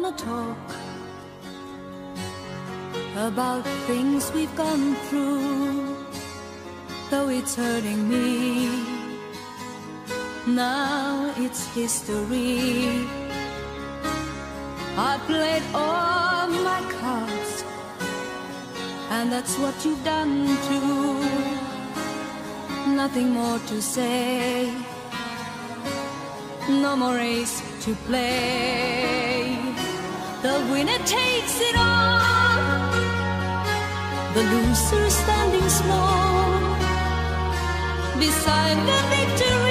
gonna talk about things we've gone through, though it's hurting me. Now it's history. I played all my cards, and that's what you've done too. Nothing more to say, no more ace to play. The winner takes it all. The loser standing small beside the victory.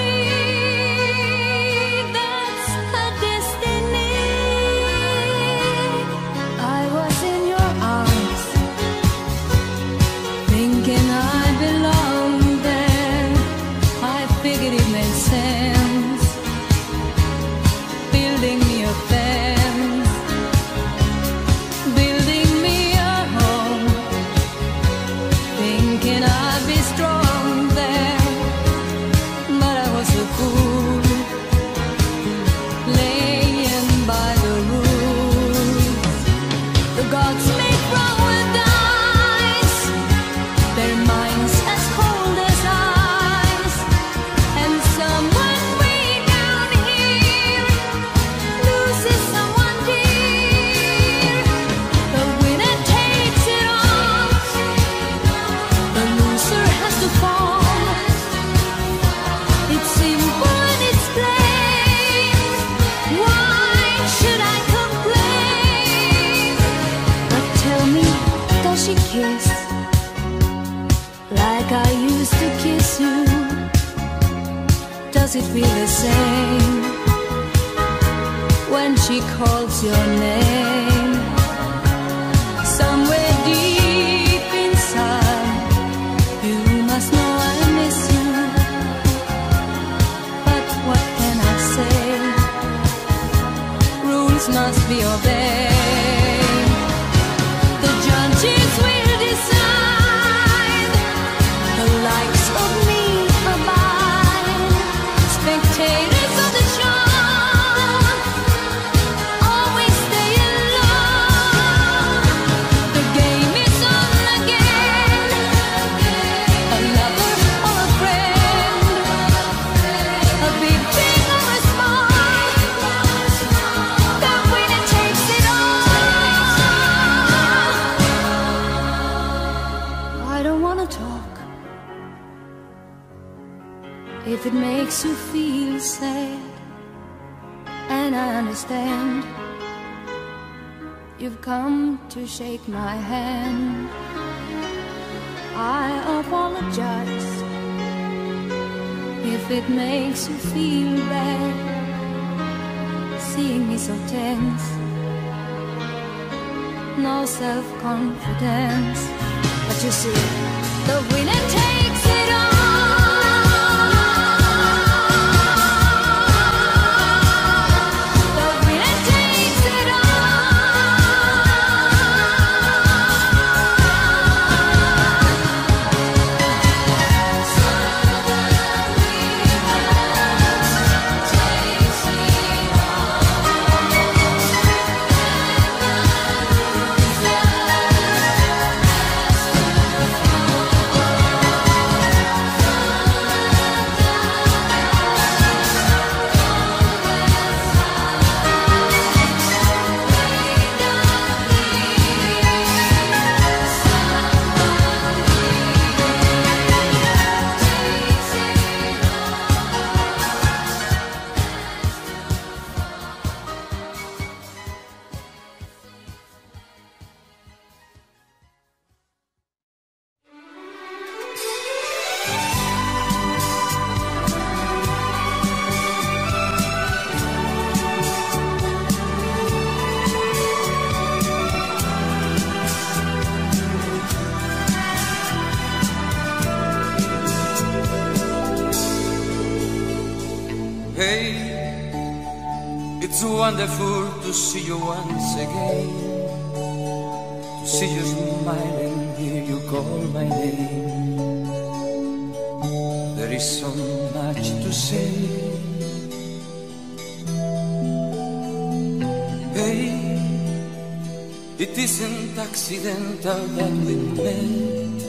Isn't accidental that we met.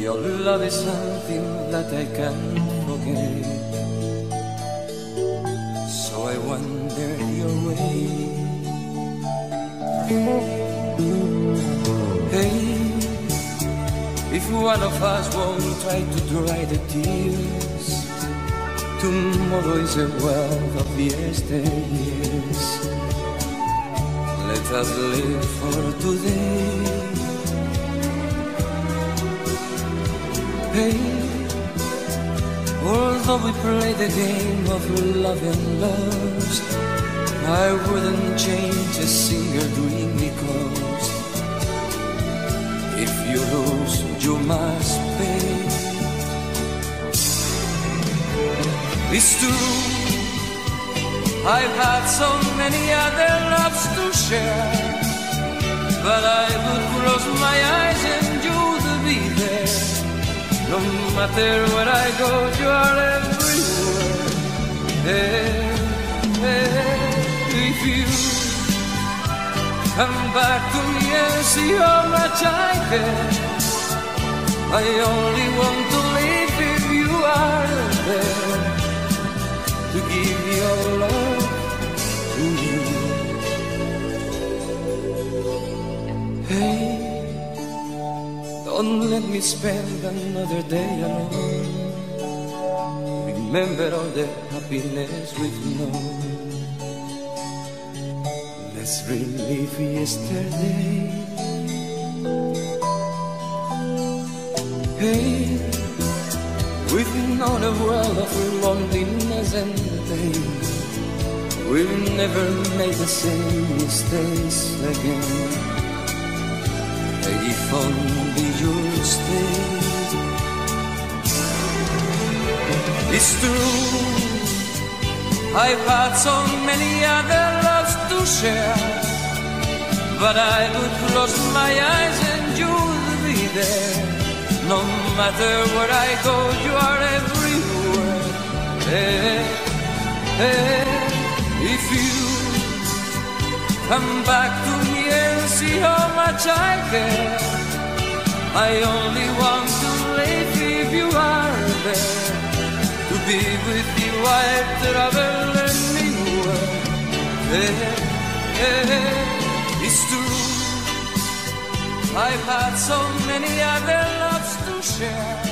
Your love is something that I can't forget. So I wander your way. Hey, if one of us won't try to dry the tears, tomorrow is a world of yesteryears. Us live for today. Hey, although we play the game of love and lost, I wouldn't change a single dream because if you lose, you must pay. It's true. I've had so many other loves to share, but I would close my eyes and you'd be there. No matter where I go, you are everywhere. Hey, if you come back to me and see how much I care, I only want to live if you are there your love to you. Hey, don't let me spend another day alone. Remember all the happiness we've known. Let's relive yesterday. Hey. We've known a world of loneliness and the pain. We'll never make the same mistakes again. If only you'll stay. It's true. I've had so many other loves to share. But I would close my eyes and you'll be there. No matter where I go, you are everywhere. Hey, hey, if you come back to me and see how much I care, I only want to live if you are there. To be with you, I'd travel anywhere. Hey, hey, it's true. I've had so many other loves to share,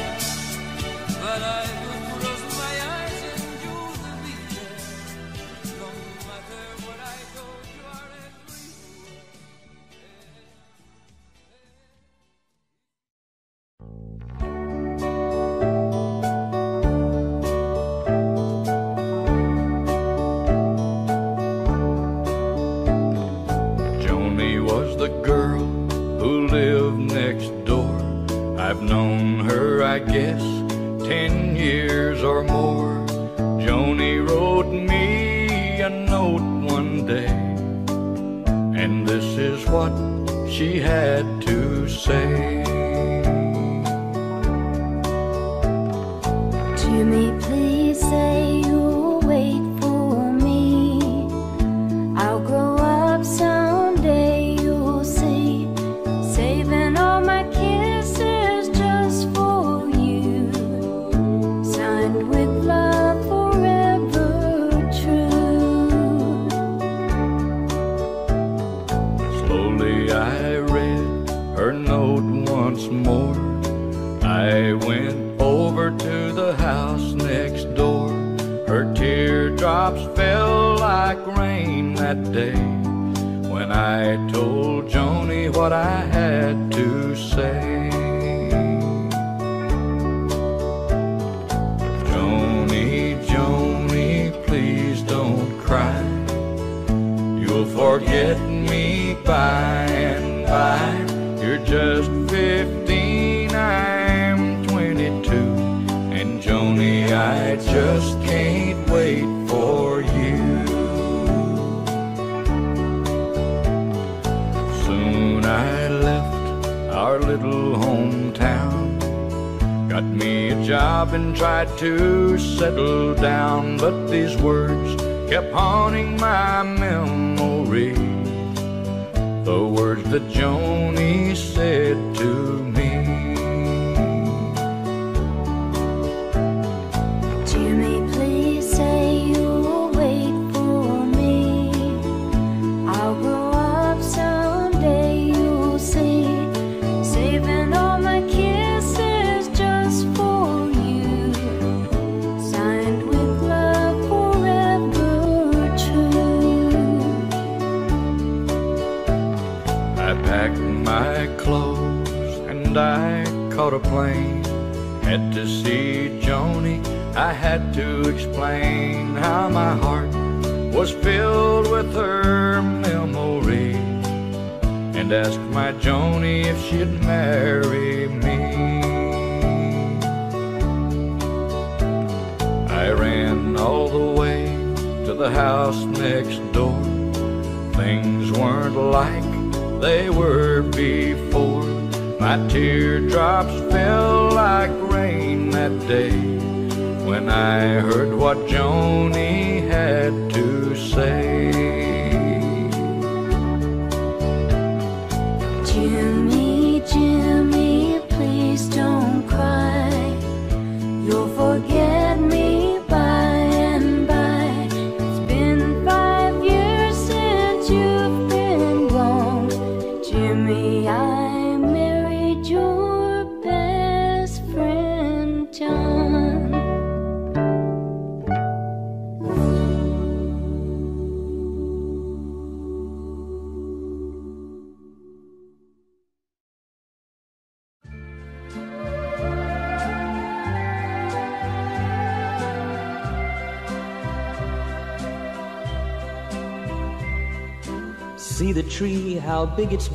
Jimmy, please she'd marry me. I ran all the way to the house next door. Things weren't like they were before. My teardrops fell like rain that day when I heard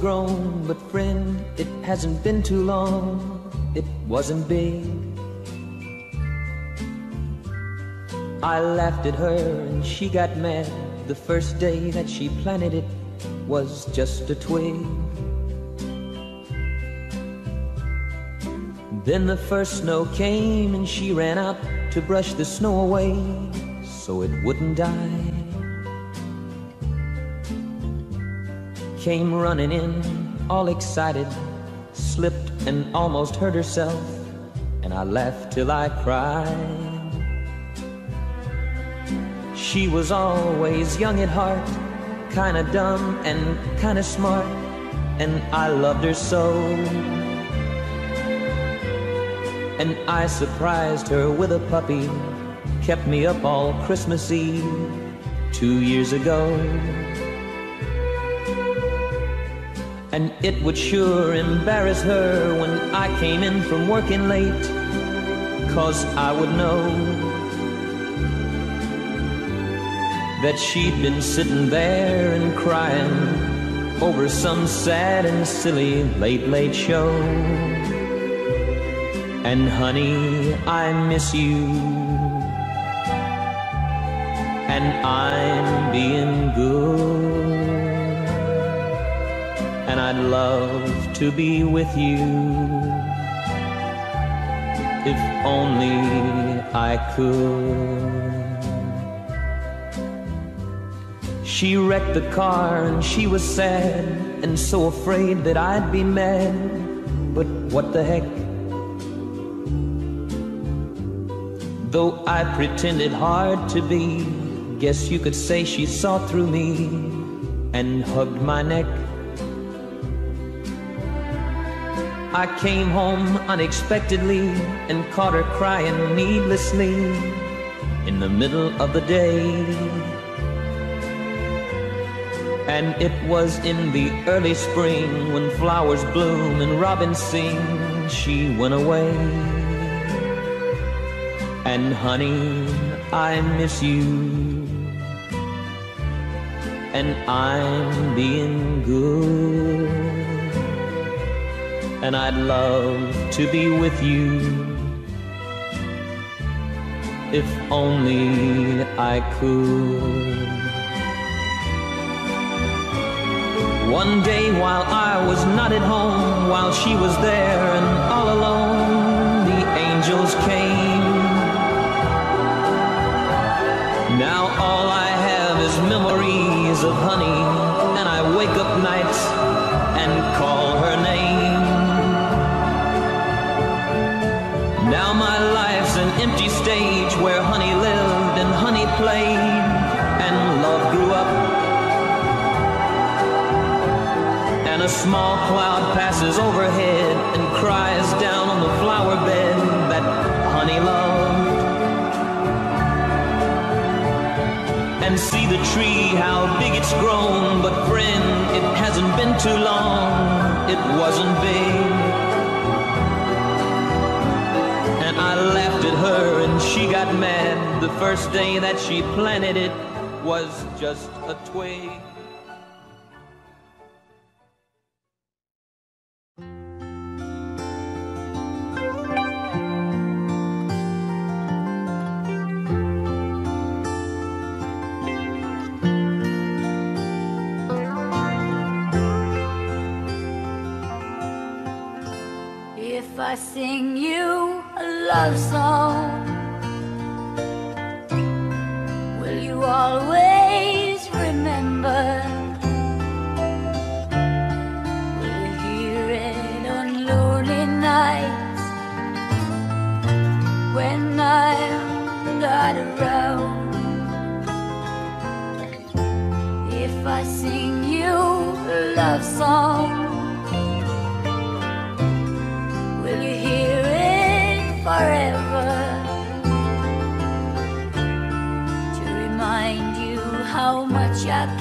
grown. But friend, it hasn't been too long. It wasn't big. I laughed at her and she got mad. The first day that she planted it was just a twig. Then the first snow came and she ran out to brush the snow away so it wouldn't die. Came running in, all excited, slipped and almost hurt herself, and I laughed till I cried. She was always young at heart, kinda dumb and kinda smart, and I loved her so. And I surprised her with a puppy, kept me up all Christmas Eve two years ago. And it would sure embarrass her when I came in from working late, cause I would know that she'd been sitting there and crying over some sad and silly late, late show. And honey, I miss you. And I'm being good. I'd love to be with you. If only I could. She wrecked the car and she was sad and so afraid that I'd be mad. But what the heck? Though I pretended hard to be, guess you could say she saw through me and hugged my neck. I came home unexpectedly and caught her crying needlessly in the middle of the day. And it was in the early spring when flowers bloom and robins sing, she went away. And honey, I miss you. And I'm being good. And I'd love to be with you. If only I could. One day while I was not at home, while she was there and all alone, the angels came. Now all I have is memories of honey, empty stage where honey lived and honey played and love grew up. And a small cloud passes overhead and cries down on the flower bed that honey loved. And see the tree, how big it's grown. But friend, it hasn't been too long. It wasn't big. Laughed at her and she got mad. The first day that she planted it was just a twig.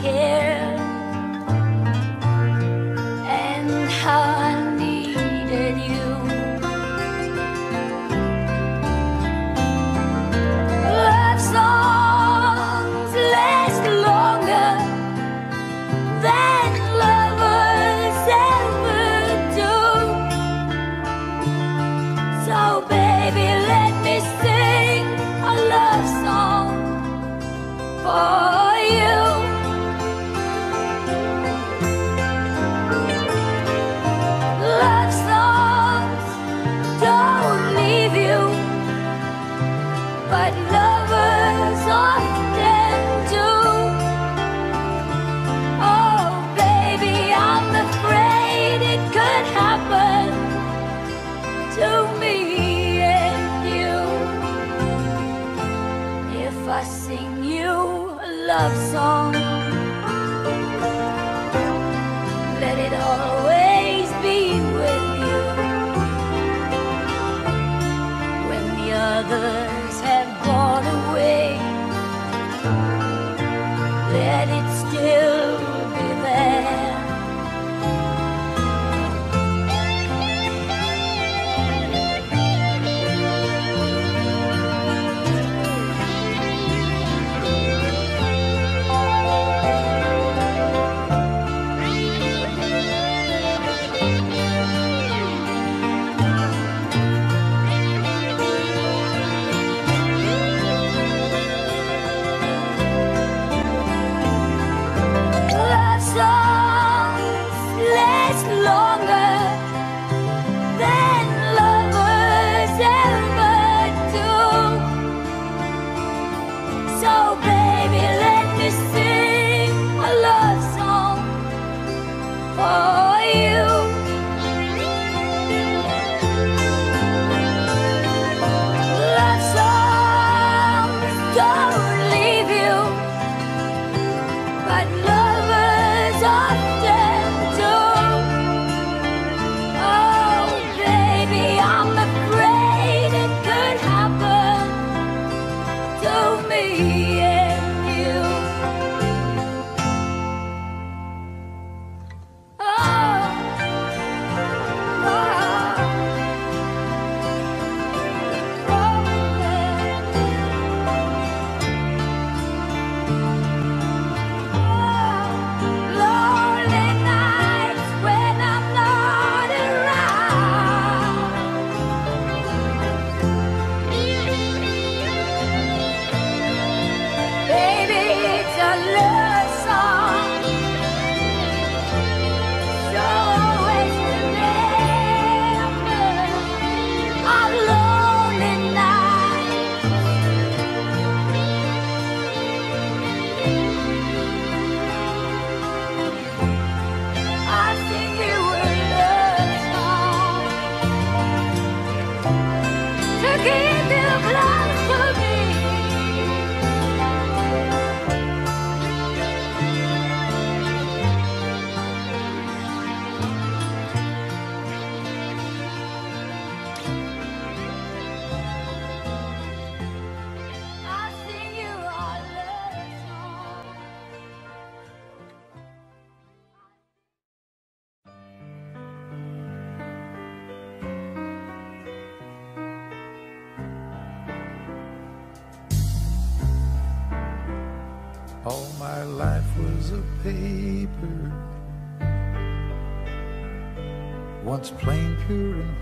Care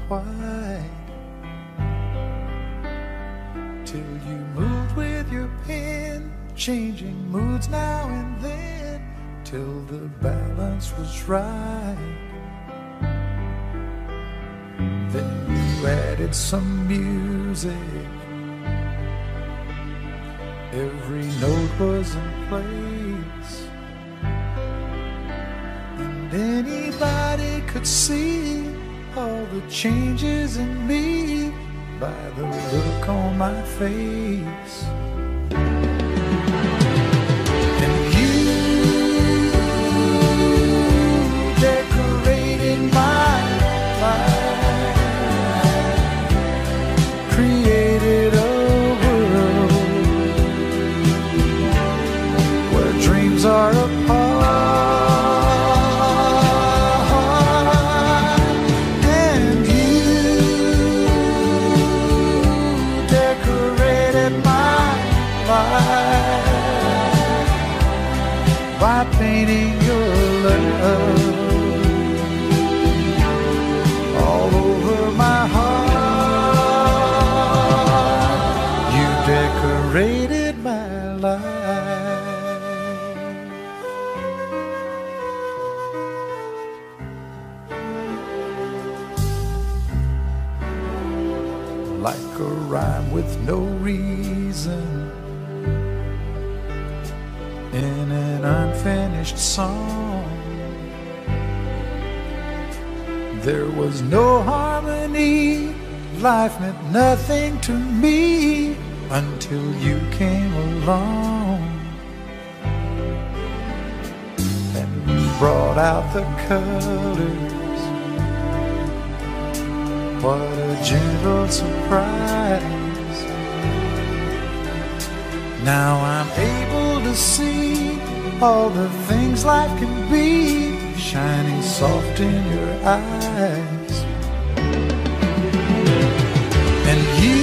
white. Till you moved with your pen, changing moods now and then, till the balance was right. Then you added some music. Every note was in place. And anybody could see all the changes in me by the look on my face. Was no harmony, life meant nothing to me until you came along and brought out the colors. What a gentle surprise. Now I'm able to see all the things life can be soft in your eyes. And you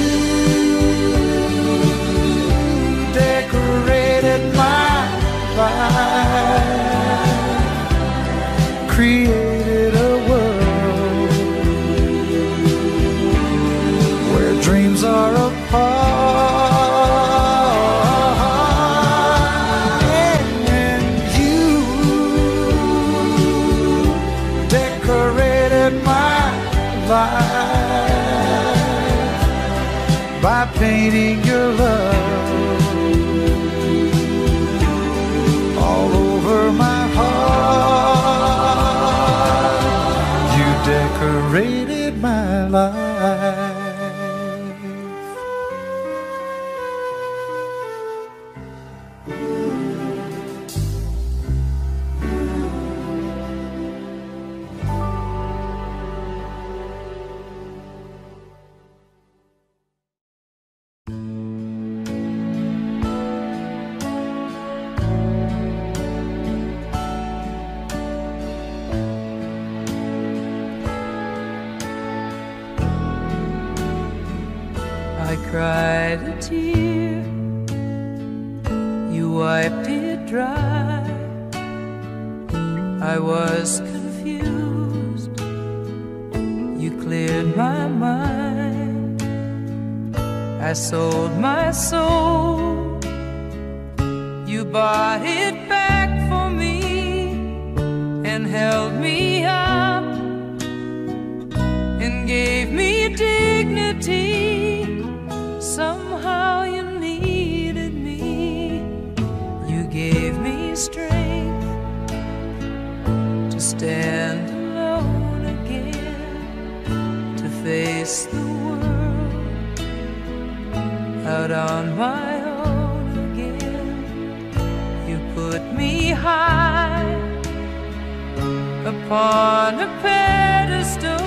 decorated my life, I sold my soul, you bought out on my own again. You put me high upon a pedestal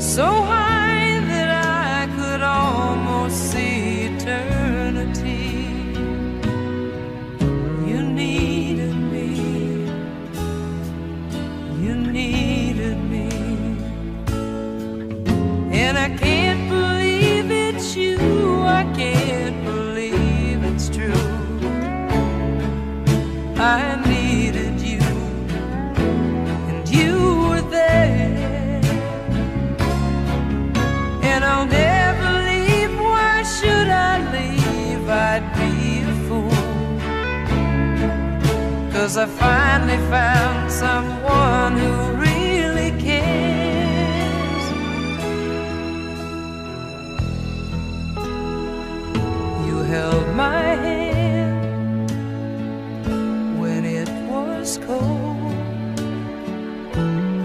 so high Cause I finally found someone who really cares. You held my hand When it was cold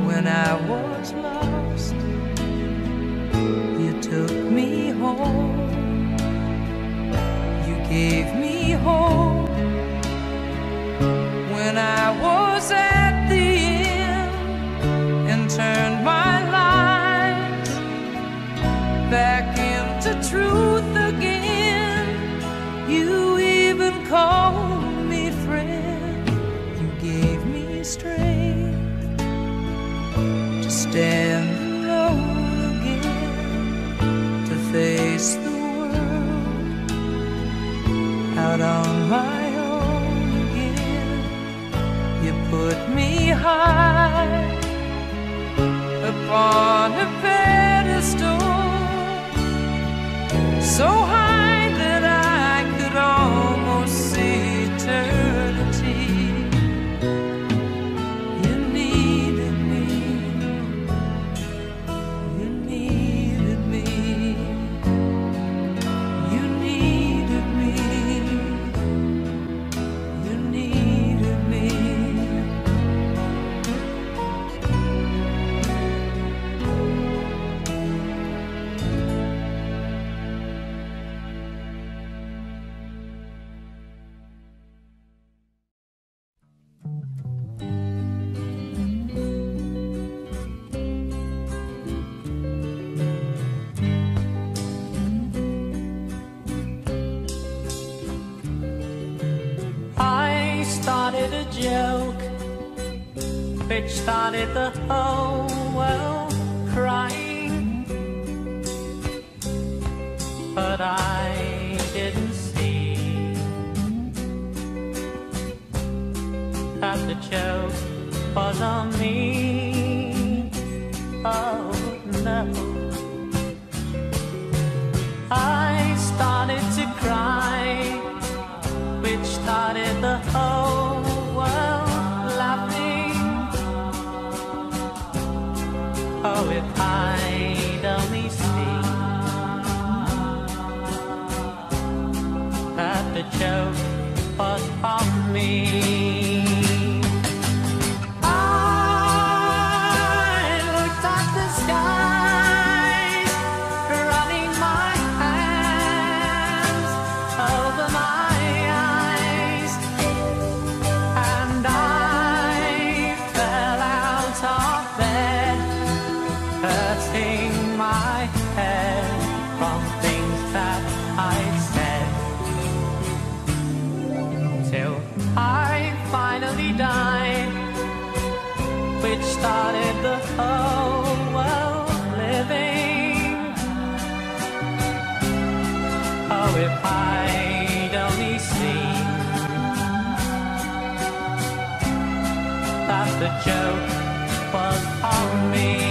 When I was lost. You took me home. You gave me hope. Back into truth. on of it. the whole the joke was on me.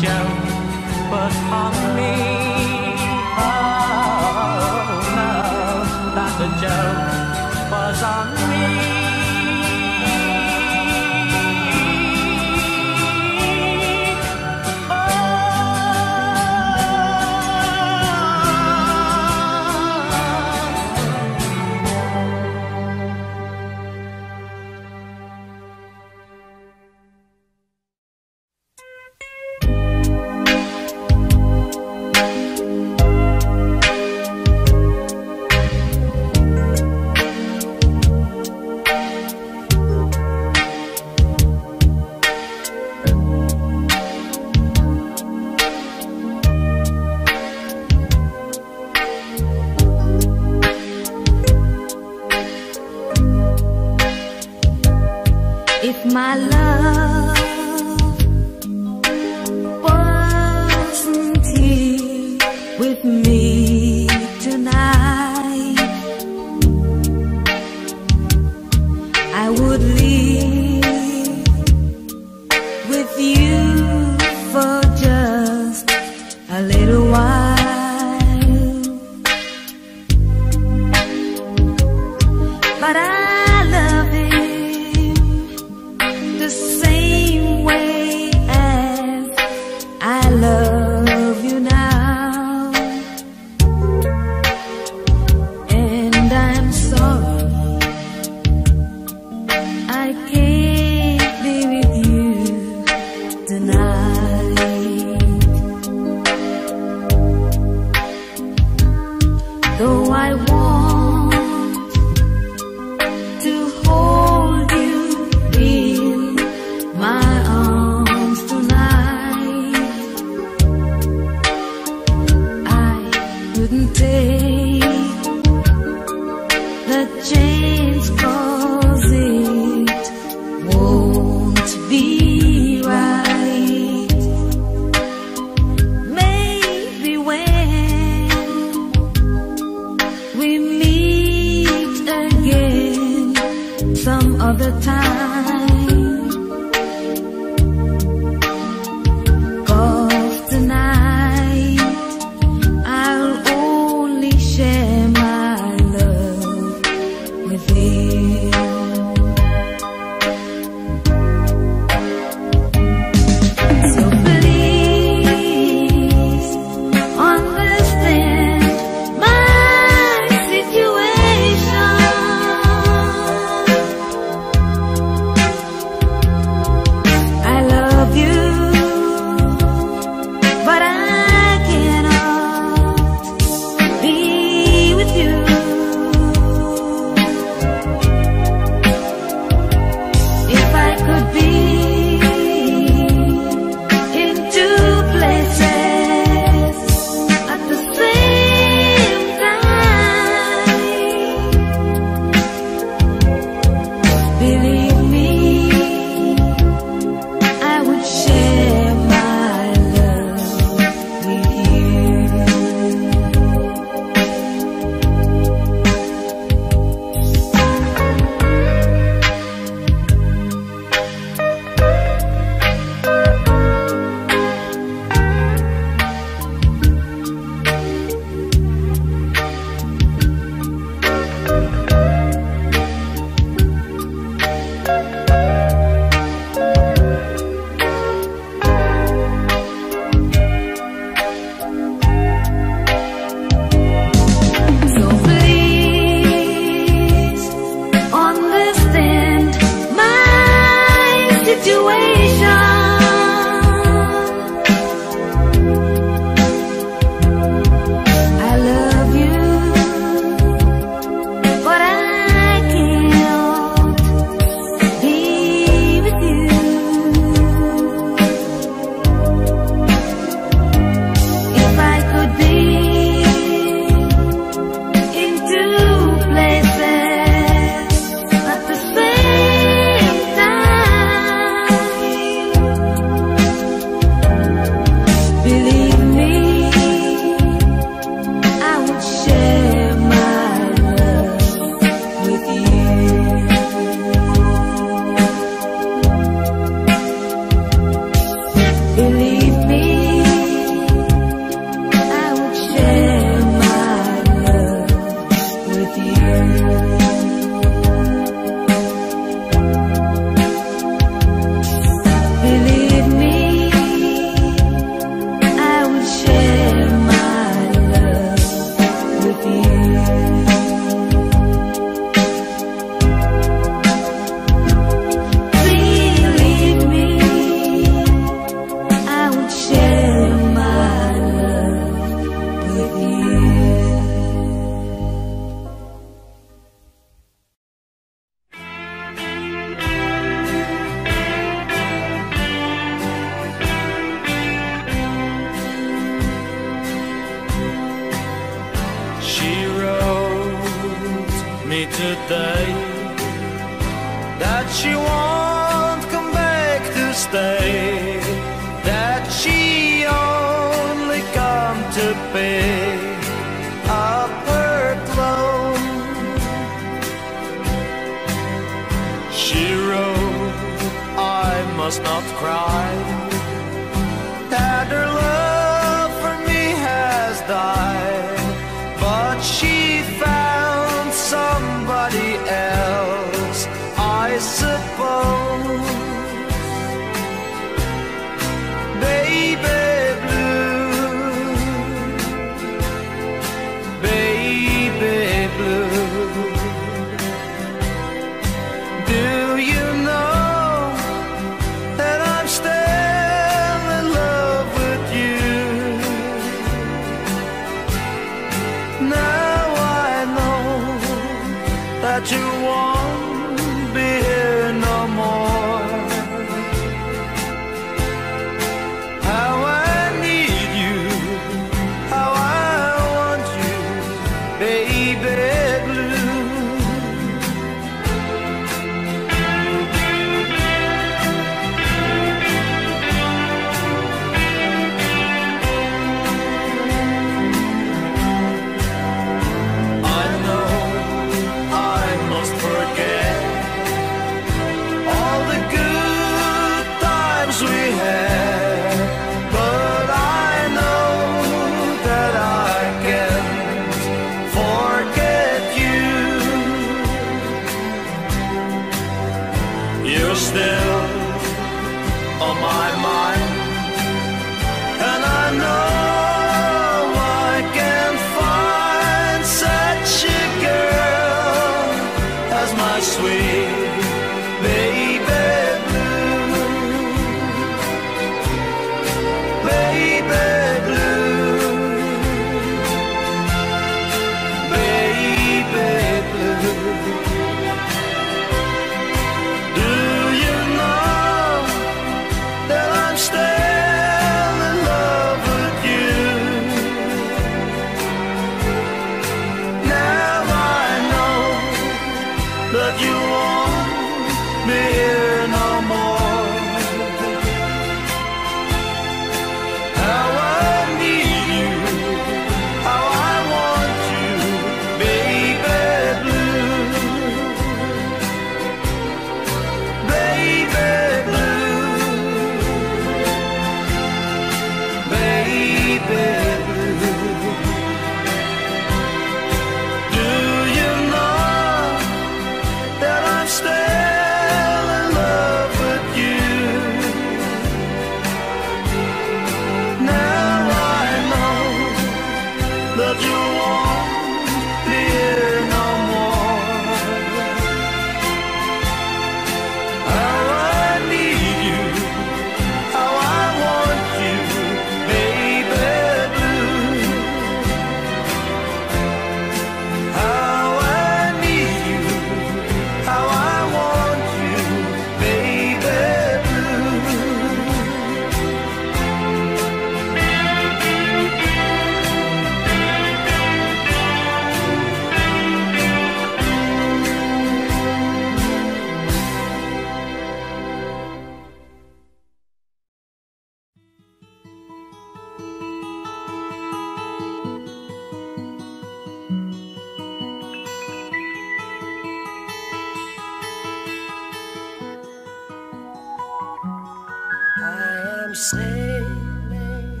Sailing,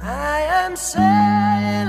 I am sailing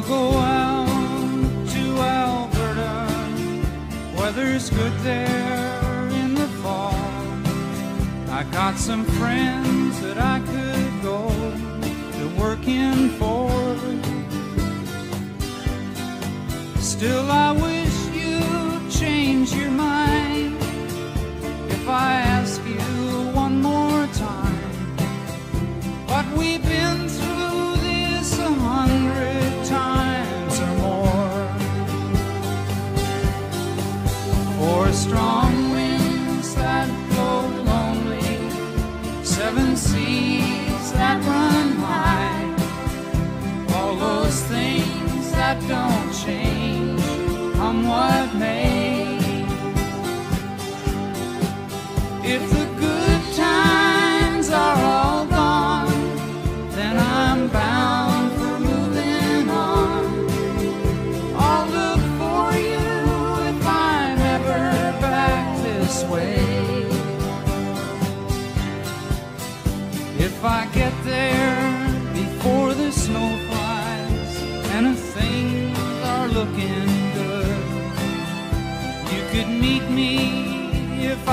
I'll go out to Alberta. Weather's good there in the fall. I got some friends that I could go to work in for. Still, I would.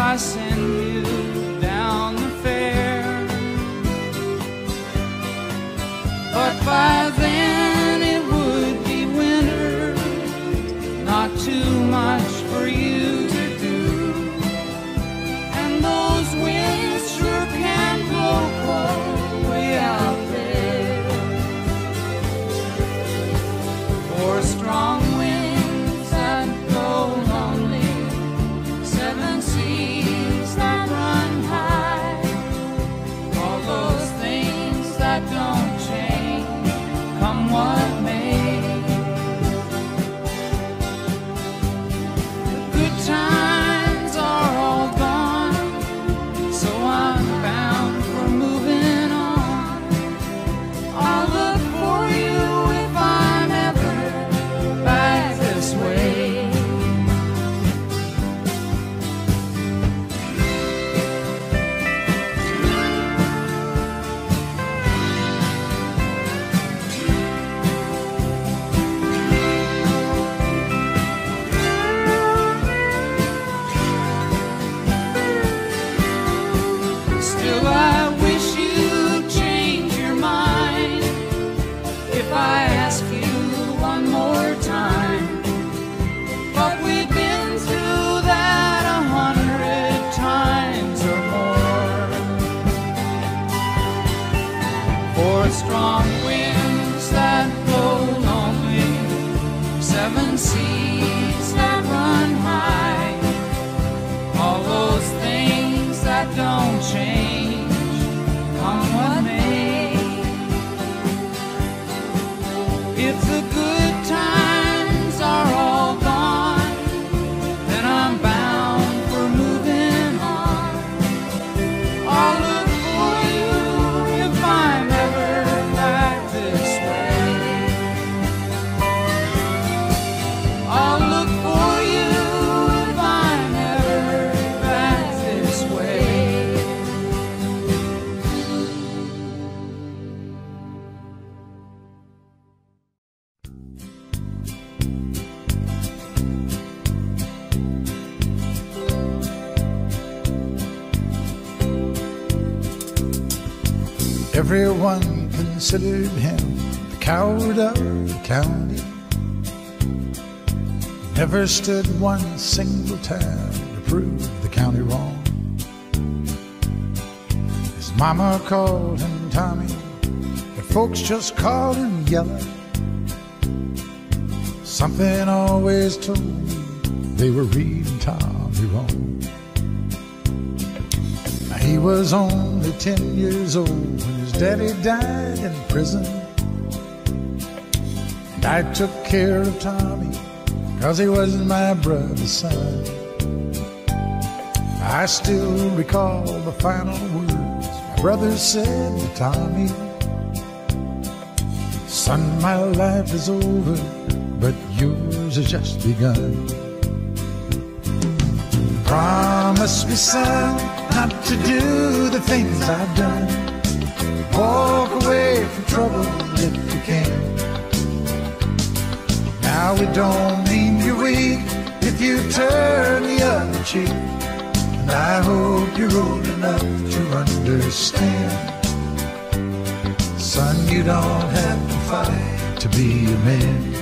I send you down the fare. But by then it would be winter, not too much for you to do. And those winds sure can blow cold way out there. Or strong Everyone considered him the coward of the county. Never stood one single time to prove the county wrong. His mama called him Tommy, but folks just called him Yellow. Something always told me they were reading Tommy wrong. He was only 10 years old daddy died in prison. And I took care of Tommy because he wasn't my brother's son. I still recall the final words my brother said to Tommy. Son, my life is over, but yours has just begun. Promise me, son, not to do the things I've done. Walk away from trouble if you can. Now it don't mean you're weak if you turn the other cheek. And I hope you're old enough to understand. Son, you don't have to fight to be a man.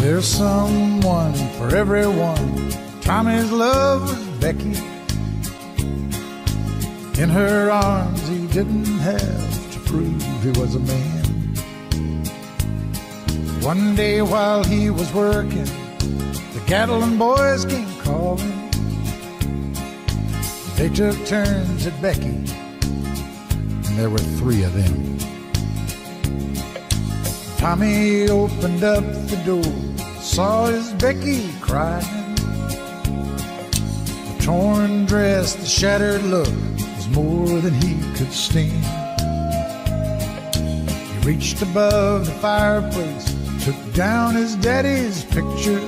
There's someone for everyone. Tommy's love was Becky. In her arms, didn't have to prove he was a man. One day while he was working, the Gatlin boys came calling. They took turns at Becky, and there were three of them. Tommy opened up the door, saw his Becky crying. The torn dress, the shattered look more than he could stand. He reached above the fireplace, took down his daddy's picture.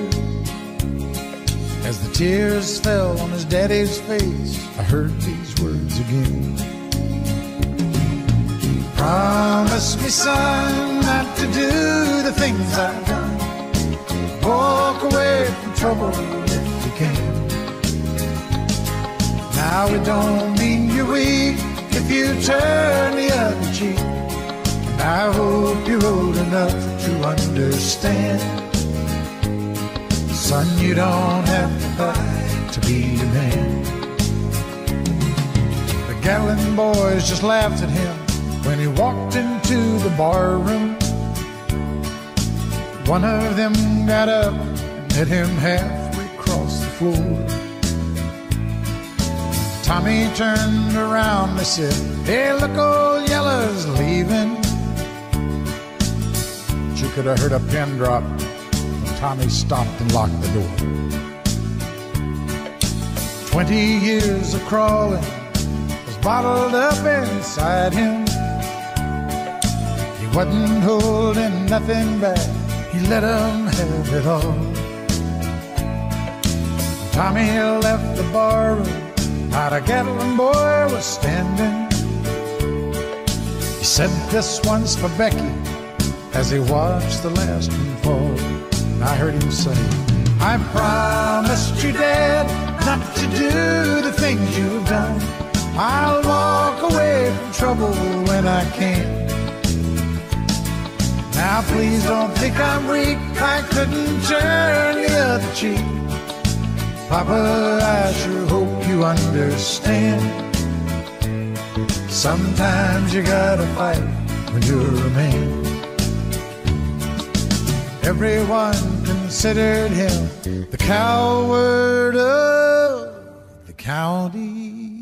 As the tears fell on his daddy's face, I heard these words again. Promise me, son, not to do the things I've done. Walk away from trouble Now it don't mean you're weak if you turn the other cheek. And I hope you're old enough to understand. Son, you don't have to fight to be a man. The Gatlin boys just laughed at him when he walked into the bar room. One of them got up and met him halfway across the floor. Tommy turned around and said, Hey, look, old Yellow's leaving. You could have heard a pin drop when Tommy stopped and locked the door. Twenty years of crawling was bottled up inside him. He wasn't holding nothing back, he let 'em have it all. Tommy left the barroom, not a Gatlin boy was standing. He said this one's for Becky as he watched the last one fall. And I heard him say, I promised you, Dad, not to do the things you've done. I'll walk away from trouble when I can. Now please don't think I'm weak. I couldn't turn the other cheek. Papa, I sure hope you understand. Sometimes you gotta fight when you're a man. Everyone considered him the coward of the county.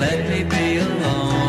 Let me be alone